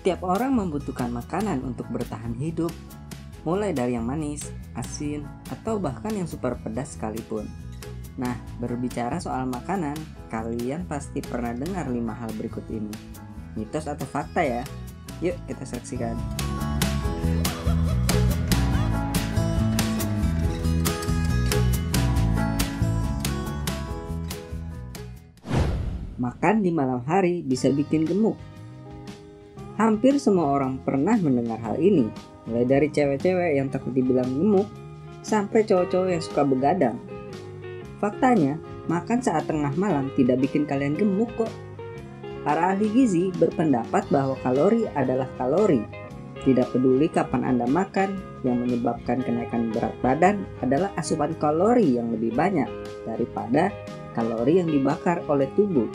Setiap orang membutuhkan makanan untuk bertahan hidup, mulai dari yang manis, asin, atau bahkan yang super pedas sekalipun. Nah, berbicara soal makanan, kalian pasti pernah dengar lima hal berikut ini. Mitos atau fakta ya? Yuk kita saksikan. Makan di malam hari bisa bikin gemuk. Hampir semua orang pernah mendengar hal ini, mulai dari cewek-cewek yang takut dibilang gemuk, sampai cowok-cowok yang suka begadang. Faktanya, makan saat tengah malam tidak bikin kalian gemuk kok. Para ahli gizi berpendapat bahwa kalori adalah kalori. Tidak peduli kapan Anda makan, yang menyebabkan kenaikan berat badan adalah asupan kalori yang lebih banyak daripada kalori yang dibakar oleh tubuh.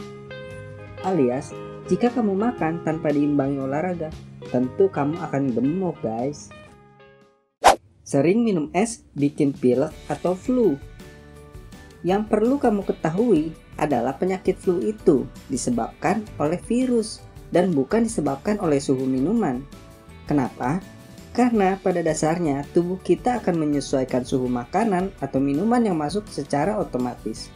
Alias, jika kamu makan tanpa diimbangi olahraga, tentu kamu akan gemuk, guys. Sering minum es bikin pilek atau flu. Yang perlu kamu ketahui adalah penyakit flu itu disebabkan oleh virus dan bukan disebabkan oleh suhu minuman. Kenapa? Karena pada dasarnya tubuh kita akan menyesuaikan suhu makanan atau minuman yang masuk secara otomatis.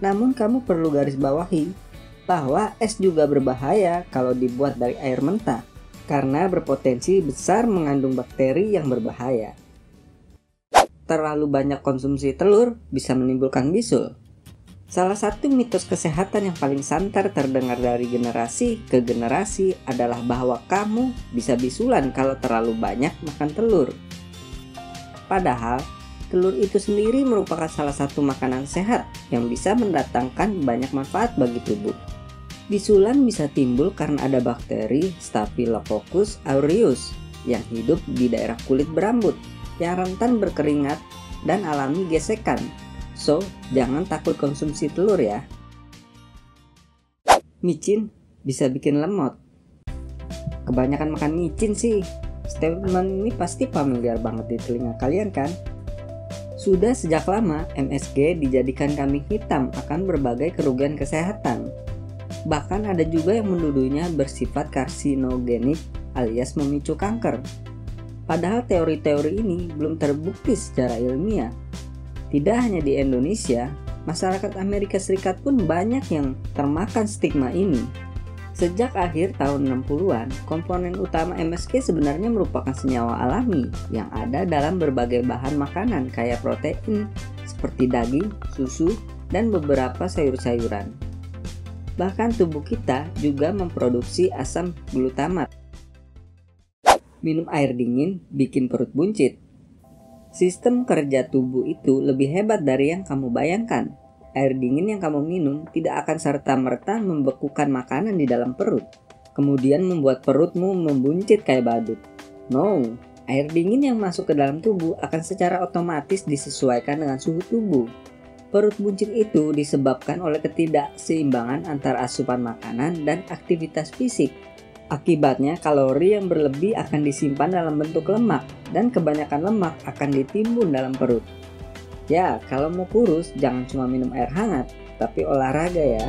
Namun kamu perlu garis bawahi bahwa es juga berbahaya kalau dibuat dari air mentah karena berpotensi besar mengandung bakteri yang berbahaya. Terlalu banyak konsumsi telur bisa menimbulkan bisul. Salah satu mitos kesehatan yang paling santer terdengar dari generasi ke generasi adalah bahwa kamu bisa bisulan kalau terlalu banyak makan telur. Padahal, telur itu sendiri merupakan salah satu makanan sehat yang bisa mendatangkan banyak manfaat bagi tubuh. Bisulan bisa timbul karena ada bakteri Staphylococcus aureus yang hidup di daerah kulit berambut yang rentan berkeringat dan alami gesekan. So, jangan takut konsumsi telur ya. Micin bisa bikin lemot. Kebanyakan makan micin sih. Statement ini pasti familiar banget di telinga kalian kan? Sudah sejak lama MSG dijadikan kambing hitam akan berbagai kerugian kesehatan Bahkan ada juga yang menuduhnya bersifat karsinogenik alias memicu kanker. Padahal teori-teori ini belum terbukti secara ilmiah. Tidak hanya di Indonesia, masyarakat Amerika Serikat pun banyak yang termakan stigma ini. Sejak akhir tahun 60-an, komponen utama MSG sebenarnya merupakan senyawa alami yang ada dalam berbagai bahan makanan kayak protein seperti daging, susu, dan beberapa sayur-sayuran. Bahkan tubuh kita juga memproduksi asam glutamat. Minum air dingin bikin perut buncit. Sistem kerja tubuh itu lebih hebat dari yang kamu bayangkan. Air dingin yang kamu minum tidak akan serta-merta membekukan makanan di dalam perut, kemudian membuat perutmu membuncit kayak badut. No, air dingin yang masuk ke dalam tubuh akan secara otomatis disesuaikan dengan suhu tubuh. Perut buncit itu disebabkan oleh ketidakseimbangan antara asupan makanan dan aktivitas fisik. Akibatnya, kalori yang berlebih akan disimpan dalam bentuk lemak, dan kebanyakan lemak akan ditimbun dalam perut. Ya, kalau mau kurus, jangan cuma minum air hangat, tapi olahraga ya.